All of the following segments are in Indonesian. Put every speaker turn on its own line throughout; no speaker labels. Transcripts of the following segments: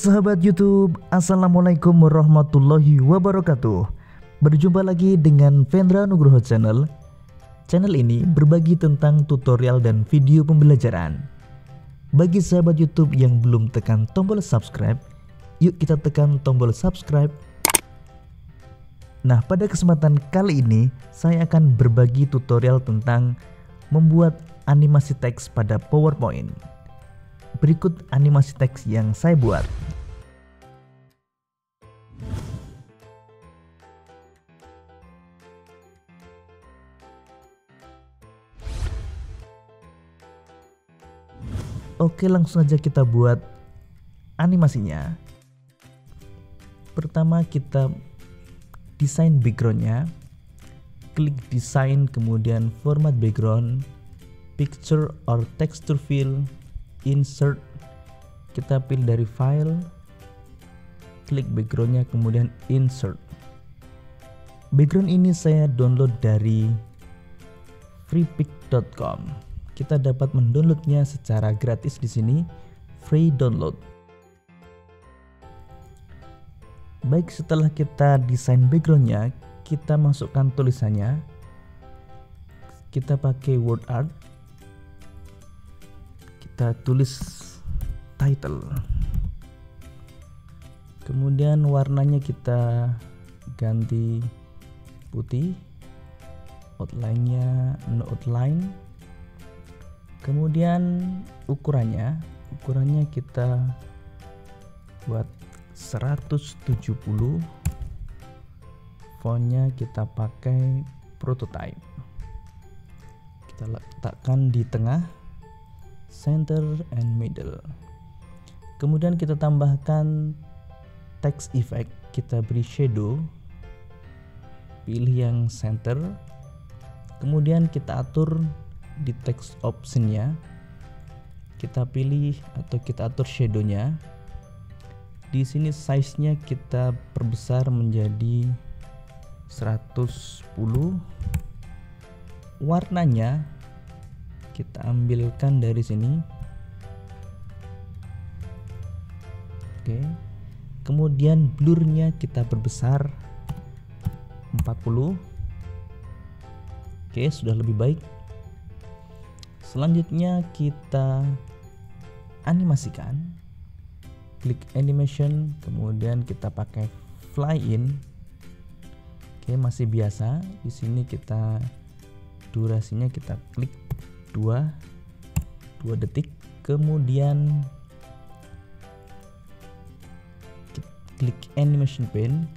Sahabat YouTube, Assalamualaikum warahmatullahi wabarakatuh. Berjumpa lagi dengan Vendra Nugroho Channel. Channel ini berbagi tentang tutorial dan video pembelajaran. Bagi sahabat YouTube yang belum tekan tombol subscribe Yuk kita tekan tombol subscribe. Nah pada kesempatan kali ini Saya akan berbagi tutorial tentang Membuat animasi teks pada PowerPoint Berikut animasi teks yang saya buat. Oke langsung aja kita buat animasinya. Pertama kita desain backgroundnya. Klik desain kemudian format background Picture or texture fill Insert Kita pilih dari file Klik backgroundnya kemudian insert Background ini saya download dari freepic.com kita dapat mendownloadnya secara gratis di sini, free download. Baik, setelah kita desain backgroundnya, kita masukkan tulisannya. Kita pakai word art. Kita tulis title. Kemudian warnanya kita ganti putih. Outline-nya no outline. Kemudian ukurannya. Ukurannya kita buat 170 fontnya kita pakai prototype. Kita letakkan di tengah center and middle. Kemudian kita tambahkan text effect. Kita beri shadow. Pilih yang center. Kemudian kita atur di text optionnya. Kita pilih atau kita atur shadownya. Di sini size nya kita perbesar menjadi 110 warnanya kita ambilkan dari sini oke kemudian blurnya kita perbesar 40 oke sudah lebih baik Selanjutnya kita animasikan. Klik animation, kemudian kita pakai fly in. Oke, masih biasa. Di sini kita durasinya kita klik 2 2 detik. Kemudian klik animation pane.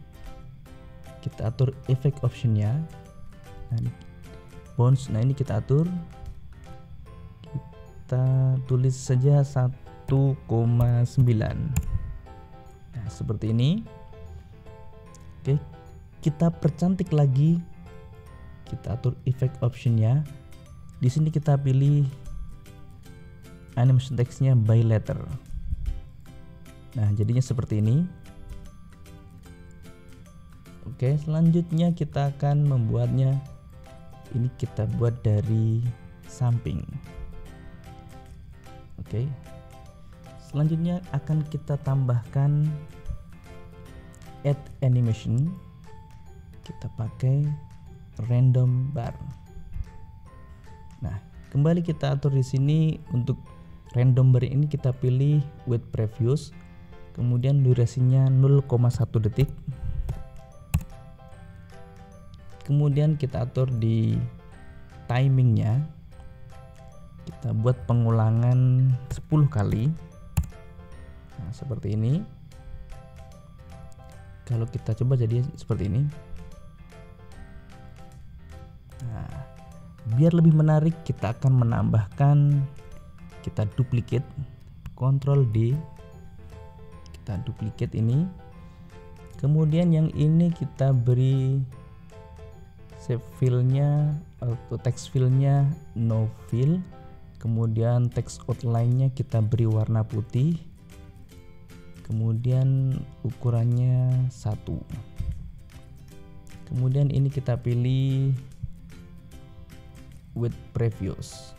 Kita atur effect optionnya. Nah, bounce. Nah, ini kita atur kita tulis saja 1,9 nah seperti ini oke kita percantik lagi kita atur effect optionnya di sini kita pilih animation textnya by letter nah jadinya seperti ini oke selanjutnya kita akan membuatnya ini kita buat dari samping Oke. Selanjutnya akan kita tambahkan add animation. Kita pakai random bar. Kembali kita atur di sini untuk random bar ini kita pilih with previous. Kemudian durasinya 0,1 detik. Kemudian kita atur di timingnya kita buat pengulangan 10 kali nah seperti ini kalau kita coba jadi seperti ini biar lebih menarik kita akan menambahkan kita duplicate Ctrl D. Kita duplicate ini. Kemudian yang ini kita beri save filenya atau text filenya no fill. Kemudian teks outline-nya kita beri warna putih. Kemudian ukurannya satu. Kemudian ini kita pilih with previous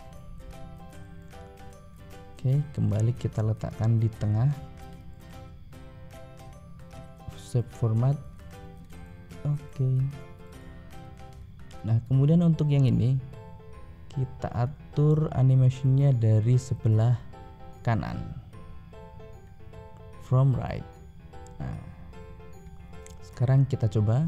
oke kembali kita letakkan di tengah save format. Oke. Nah kemudian untuk yang ini kita atur animasinya dari sebelah kanan. From right. Nah sekarang kita coba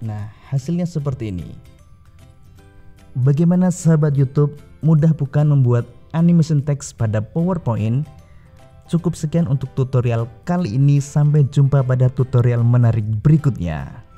Nah, hasilnya seperti ini. Bagaimana sahabat YouTube mudah bukan membuat animation text pada PowerPoint? Cukup sekian untuk tutorial kali ini. Sampai jumpa pada tutorial menarik berikutnya.